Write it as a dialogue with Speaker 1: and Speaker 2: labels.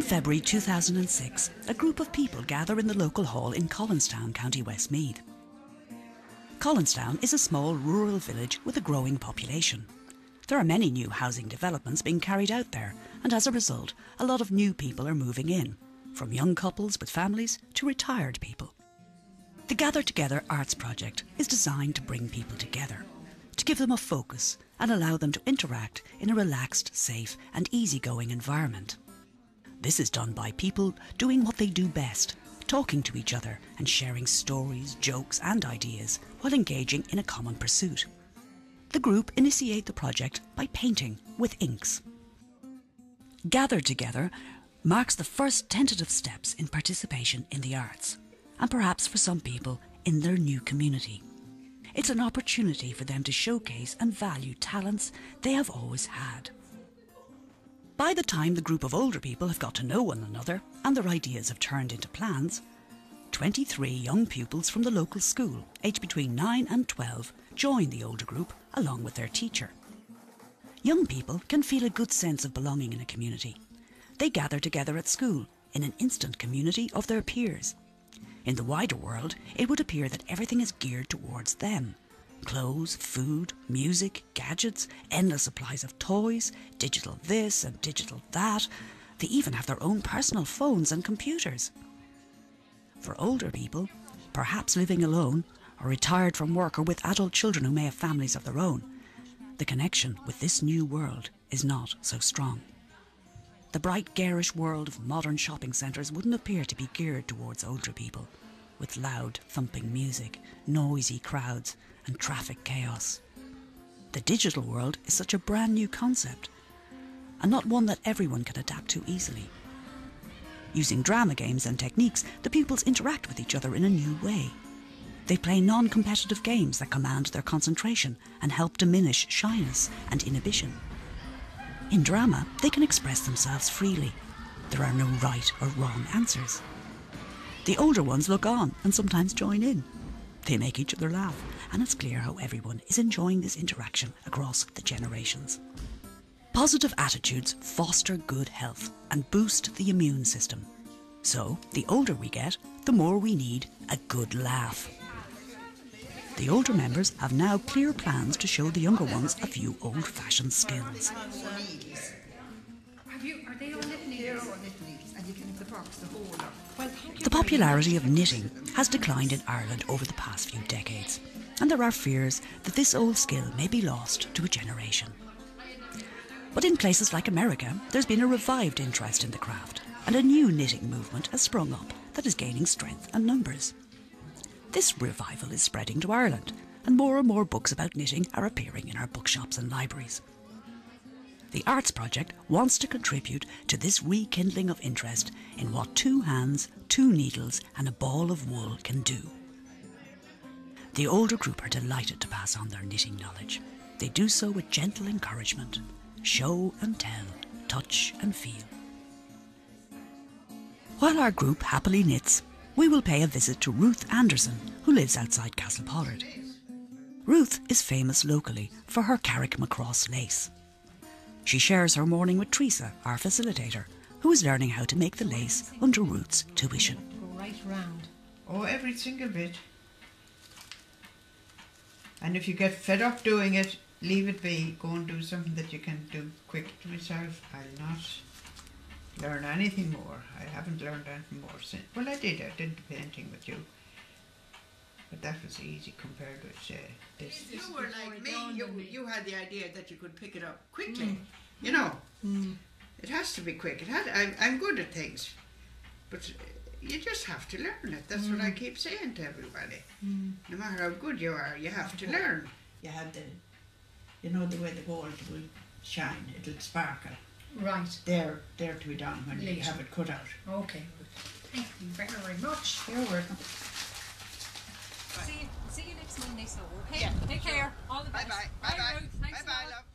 Speaker 1: February 2006, a group of people gather in the local hall in Collinstown, County Westmeath. Collinstown is a small rural village with a growing population. There are many new housing developments being carried out there, and as a result, a lot of new people are moving in, from young couples with families to retired people. The Gather Together Arts Project is designed to bring people together, to give them a focus and allow them to interact in a relaxed, safe, and easygoing environment. This is done by people doing what they do best, talking to each other and sharing stories, jokes, and ideas while engaging in a common pursuit. The group initiate the project by painting with inks. Gathered Together marks the first tentative steps in participation in the arts, and perhaps for some people in their new community. It's an opportunity for them to showcase and value talents they have always had. By the time the group of older people have got to know one another and their ideas have turned into plans, 23 young pupils from the local school, aged between 9 and 12, join the older group along with their teacher. Young people can feel a good sense of belonging in a community. They gather together at school in an instant community of their peers in the wider world, it would appear that everything is geared towards them. Clothes, food, music, gadgets, endless supplies of toys, digital this and digital that. They even have their own personal phones and computers. For older people, perhaps living alone, or retired from work, or with adult children who may have families of their own, the connection with this new world is not so strong. The bright, garish world of modern shopping centres wouldn't appear to be geared towards older people, with loud, thumping music, noisy crowds, and traffic chaos. The digital world is such a brand new concept, and not one that everyone can adapt to easily. Using drama games and techniques, the pupils interact with each other in a new way. They play non competitive games that command their concentration and help diminish shyness and inhibition. In drama, they can express themselves freely. There are no right or wrong answers. The older ones look on and sometimes join in. They make each other laugh, and it's clear how everyone is enjoying this interaction across the generations. Positive attitudes foster good health and boost the immune system. So, the older we get, the more we need a good laugh. The older members have now clear plans to show the younger ones a few old fashioned skills. The popularity of knitting has declined in Ireland over the past few decades, and there are fears that this old skill may be lost to a generation. But in places like America, there's been a revived interest in the craft, and a new knitting movement has sprung up that is gaining strength and numbers. This revival is spreading to Ireland, and more and more books about knitting are appearing in our bookshops and libraries. The Arts Project wants to contribute to this rekindling of interest in what two hands, two needles, and a ball of wool can do. The older group are delighted to pass on their knitting knowledge. They do so with gentle encouragement, show and tell, touch and feel. While our group happily knits, we will pay a visit to Ruth Anderson, who lives outside Castlepollard. Ruth is famous locally for her Carrickmacross lace. She shares her morning with Teresa, our facilitator, who is learning how to make the lace under Ruth's tuition.
Speaker 2: Go right round.
Speaker 3: Oh, every single bit. And if you get fed up doing it, leave it be. Go and do something that you can do quick to myself. I'll not learn anything more. I haven't learned anything more since. Well, I did. I did the painting with you. But that was easy compared with uh, this.
Speaker 2: This
Speaker 3: You
Speaker 2: was
Speaker 3: were like me. You,
Speaker 2: me.
Speaker 3: you had the idea that you could pick it up quickly. Mm. You know, mm. it has to be quick. It had. I'm, I'm good at things, but you just have to learn it. That's what I mm. keep saying to everybody. No matter how good you are, you have to learn. You have the, you know, the way the gold will shine. It'll sparkle.
Speaker 2: Right.
Speaker 3: There, there to be done when you have it cut out.
Speaker 2: Okay. Thank you very, very much.
Speaker 3: You're welcome.
Speaker 4: See you, see you next Monday, so okay? Take care. All the best.
Speaker 3: Bye bye. Bye bye.
Speaker 4: Ruth. Thanks
Speaker 3: bye, -bye love.